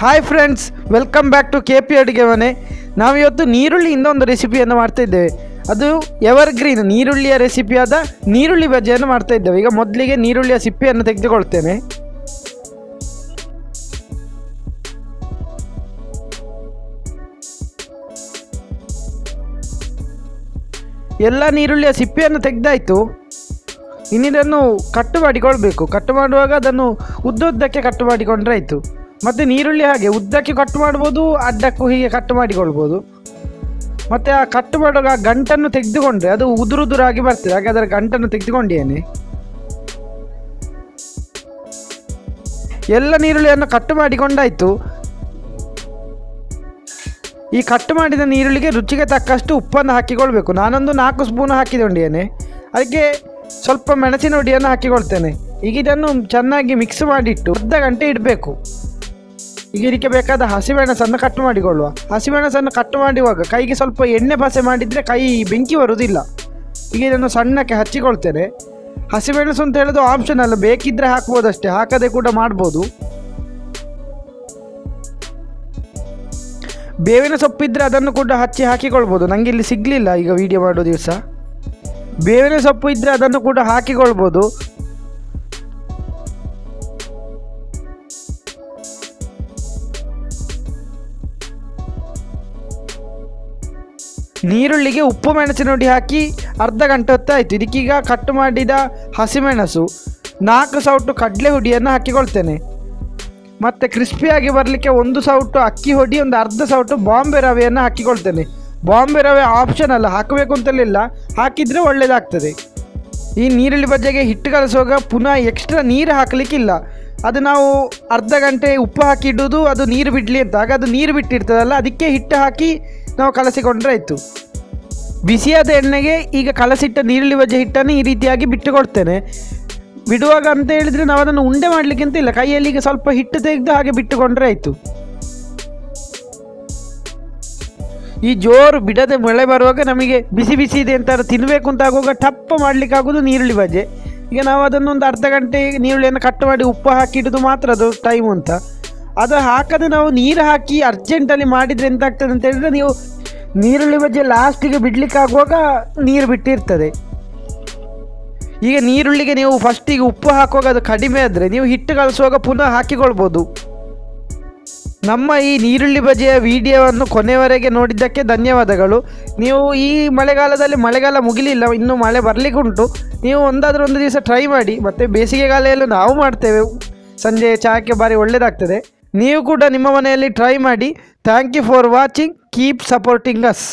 Hi friends welcome back to K P ಅಡುಗೆ ಮನೆ ನಾವಿವತ್ತು ನೀರುಳ್ಳಿಯಿಂದ ಒಂದು ರೆಸಿಪಿಯನ್ನು ಮಾಡ್ತಾ ಇದ್ದೇವೆ. ಅದು ಎವರ್ಗ್ರೀನ್ ನೀರುಳ್ಳಿಯ ರೆಸಿಪಿಯಾದ ನೀರುಳ್ಳಿ ಬಜ್ಜಿಯನ್ನು ಮಾಡ್ತಾ ಇದ್ದೇವೆ. ಈಗ ಮೊದಲಿಗೆ ನೀರುಳ್ಳಿಯ ಸಿಪ್ಪೆಯನ್ನು ತೆಗೆದುಕೊಳ್ತೇನೆ. ಎಲ್ಲ ನೀರುಳ್ಳಿಯ ಸಿಪ್ಪೆಯನ್ನು ತೆಗೆದಾಯಿತು. ಇನ್ನಿದನ್ನು ಕಟ್ಟು ಮಾಡಿಕೊಳ್ಬೇಕು. ಕಟ್ಟು ಮಾಡುವಾಗ ಅದನ್ನು ಉದ್ದ ಉದ್ದಕ್ಕೆ ಕಟ್ಟು ಮಾಡಿಕೊಂಡ್ರೆ ಆಯಿತು. ಮತ್ತು ನೀರುಳ್ಳಿ ಹಾಗೆ ಉದ್ದಕ್ಕೆ ಕಟ್ ಮಾಡ್ಬೋದು, ಅಡ್ಡಕ್ಕೂ ಹೀಗೆ ಕಟ್ ಮಾಡಿಕೊಳ್ಬೋದು. ಮತ್ತೆ ಆ ಕಟ್ ಮಾಡುವಾಗ ಗಂಟನ್ನು ತೆಗೆದುಕೊಂಡ್ರೆ ಅದು ಉದುರುದುರಾಗಿ ಬರ್ತದೆ. ಹಾಗೆ ಅದರ ಗಂಟನ್ನು ತೆಗೆದುಕೊಂಡೇನೆ. ಎಲ್ಲ ನೀರುಳ್ಳಿಯನ್ನು ಕಟ್ ಮಾಡಿಕೊಂಡಾಯಿತು. ಈ ಕಟ್ ಮಾಡಿದ ನೀರುಳ್ಳಿಗೆ ರುಚಿಗೆ ತಕ್ಕಷ್ಟು ಉಪ್ಪನ್ನು ಹಾಕಿಕೊಳ್ಬೇಕು. ನಾನೊಂದು ನಾಲ್ಕು ಸ್ಪೂನ್ ಹಾಕಿದೊಂಡೇನೆ ಅದಕ್ಕೆ ಸ್ವಲ್ಪ ಮೆಣಸಿನ ಹುಡಿಯನ್ನು ಹಾಕಿಕೊಳ್ತೇನೆ. ಈಗ ಇದನ್ನು ಚೆನ್ನಾಗಿ ಮಿಕ್ಸ್ ಮಾಡಿಟ್ಟು ಅರ್ಧ ಗಂಟೆ ಇಡಬೇಕು. ಈಗ ಇದಕ್ಕೆ ಬೇಕಾದ ಹಸಿಮೆಣಸನ್ನು ಕಟ್ ಮಾಡಿಕೊಳ್ಳುವ. ಹಸಿಮೆಣಸನ್ನು ಕಟ್ ಮಾಡುವಾಗ ಕೈಗೆ ಸ್ವಲ್ಪ ಎಣ್ಣೆ ಪಸೆ ಮಾಡಿದರೆ ಕೈ ಬೆಂಕಿ ಬರುವುದಿಲ್ಲ. ಈಗ ಇದನ್ನು ಸಣ್ಣಕ್ಕೆ ಹಚ್ಚಿಕೊಳ್ತೇನೆ. ಹಸಿಮೆಣಸು ಅಂತ ಹೇಳೋದು ಆಪ್ಷನ್ ಅಲ್ಲ ಬೇಕಿದ್ದರೆ ಹಾಕ್ಬೋದಷ್ಟೇ, ಹಾಕದೆ ಕೂಡ ಮಾಡ್ಬೋದು. ಬೇವಿನ ಸೊಪ್ಪಿದ್ರೆ ಅದನ್ನು ಕೂಡ ಹಚ್ಚಿ ಹಾಕಿಕೊಳ್ಬೋದು. ನನಗೆ ಇಲ್ಲಿ ಸಿಗಲಿಲ್ಲ ಈಗ ವಿಡಿಯೋ ಮಾಡೋ ದಿವಸ. ಬೇವಿನ ಸೊಪ್ಪು ಇದ್ದರೆ ಅದನ್ನು ಕೂಡ ಹಾಕಿಕೊಳ್ಬೋದು. ನೀರುಳ್ಳಿಗೆ ಉಪ್ಪು ಮೆಣಸಿನ ಹುಡಿ ಹಾಕಿ ಅರ್ಧ ಗಂಟೆ ಹೊತ್ತಾಯಿತು. ಇದಕ್ಕೀಗ ಕಟ್ ಮಾಡಿದ ಹಸಿಮೆಣಸು ನಾಲ್ಕು ಸೌಟು ಕಡಲೆ ಹುಡಿಯನ್ನು ಹಾಕಿಕೊಳ್ತೇನೆ. ಮತ್ತು ಕ್ರಿಸ್ಪಿಯಾಗಿ ಬರಲಿಕ್ಕೆ ಒಂದು ಸೌಟು ಅಕ್ಕಿ ಹೊಡಿ, ಒಂದು ಅರ್ಧ ಸೌಟು ಬಾಂಬೆ ರವೆಯನ್ನು ಹಾಕಿಕೊಳ್ತೇನೆ. ಬಾಂಬೆ ರವೆ ಆಪ್ಷನ್ ಅಲ್ಲ, ಹಾಕಬೇಕು ಅಂತಲಿಲ್ಲ. ಹಾಕಿದರೆ ಒಳ್ಳೆಯದಾಗ್ತದೆ ಈ ನೀರುಳ್ಳಿ ಬಜ್ಜೆಗೆ ಹಿಟ್ಟು ಕಲಸುವಾಗ ಪುನಃ ಎಕ್ಸ್ಟ್ರಾ ನೀರು ಹಾಕಲಿಕ್ಕಿಲ್ಲ. ಅದು ನಾವು ಅರ್ಧ ಗಂಟೆ ಉಪ್ಪು ಹಾಕಿ ಇಡೋದು, ಅದು ನೀರು ಬಿಡಲಿ ಅಂತ. ಆಗ ಅದು ನೀರು ಬಿಟ್ಟಿರ್ತದಲ್ಲ, ಅದಕ್ಕೆ ಹಿಟ್ಟು ಹಾಕಿ ನಾವು ಕಲಸಿಕೊಂಡ್ರೆ ಆಯಿತು. ಬಿಸಿಯಾದ ಎಣ್ಣೆಗೆ ಈಗ ಕಲಸಿಟ್ಟ ನೀರುಳ್ಳಿ ಬಜ್ಜೆ ಹಿಟ್ಟನ್ನು ಈ ರೀತಿಯಾಗಿ ಬಿಟ್ಟುಕೊಡ್ತೇನೆ. ಬಿಡುವಾಗ ಅಂತ ಹೇಳಿದರೆ ನಾವು ಅದನ್ನು ಉಂಡೆ ಮಾಡಲಿಕ್ಕೆ ಅಂತ ಇಲ್ಲ. ಕೈಯಲ್ಲಿ ಈಗ ಸ್ವಲ್ಪ ಹಿಟ್ಟು ತೆಗೆದು ಹಾಗೆ ಬಿಟ್ಟುಕೊಂಡ್ರೆ ಆಯಿತು. ಈ ಜೋರು ಬಿಡದೆ ಮಳೆ ಬರುವಾಗ ನಮಗೆ ಬಿಸಿ ಬಿಸಿ ಇದೆ ಅಂತ ತಿನ್ನಬೇಕು ಅಂತ ಆಗುವಾಗ ಟಪ್ಪ ಮಾಡಲಿಕ್ಕೆ ಆಗೋದು ನೀರುಳ್ಳಿ ಬಜ್ಜೆ. ಈಗ ನಾವು ಅದನ್ನು ಒಂದು ಅರ್ಧ ಗಂಟೆ ನೀರುಳ್ಳಿಯನ್ನು ಕಟ್ ಮಾಡಿ ಉಪ್ಪು ಹಾಕಿ ಇಡೋದು ಮಾತ್ರ ಅದು ಟೈಮ್ ಅಂತ. ಅದು ಹಾಕದೆ ನಾವು ನೀರು ಹಾಕಿ ಅರ್ಜೆಂಟಲ್ಲಿ ಮಾಡಿದರೆ ಎಂತ ಆಗ್ತದೆ ಅಂತ ಹೇಳಿದ್ರೆ ನೀವು ನೀರುಳ್ಳಿ ಬಜ್ಜೆ ಲಾಸ್ಟಿಗೆ ಬಿಡ್ಲಿಕ್ಕೆ ಆಗುವಾಗ ನೀರು ಬಿಟ್ಟಿರ್ತದೆ. ಈಗ ನೀರುಳ್ಳಿಗೆ ನೀವು ಫಸ್ಟಿಗೆ ಉಪ್ಪು ಹಾಕುವಾಗ ಅದು ಕಡಿಮೆ ಆದರೆ ನೀವು ಹಿಟ್ಟು ಕಲಿಸುವಾಗ ಪುನಃ ಹಾಕಿಕೊಳ್ಬೋದು. ನಮ್ಮ ಈ ನೀರುಳ್ಳಿ ಬಜೆಯ ವಿಡಿಯೋವನ್ನು ಕೊನೆಯವರೆಗೆ ನೋಡಿದ್ದಕ್ಕೆ ಧನ್ಯವಾದಗಳು. ನೀವು ಈ ಮಳೆಗಾಲದಲ್ಲಿ ಮಳೆಗಾಲ ಮುಗಿಲಿಲ್ಲ, ಇನ್ನೂ ಮಳೆ ಬರಲಿಕ್ಕೆ ಉಂಟು ನೀವು ಒಂದಾದರೂ ಒಂದು ದಿವಸ ಟ್ರೈ ಮಾಡಿ, ಮತ್ತು ಬೇಸಿಗೆಗಾಲೆಯಲ್ಲೂ ನಾವು ಮಾಡ್ತೇವೆ. ಸಂಜೆ ಚಹಾಕ್ಕೆ ಭಾರಿ ಒಳ್ಳೆಯದಾಗ್ತದೆ ನೀವು ಕೂಡ ನಿಮ್ಮ ಮನೆಯಲ್ಲಿ ಟ್ರೈ ಮಾಡಿ thank you for watching keep supporting us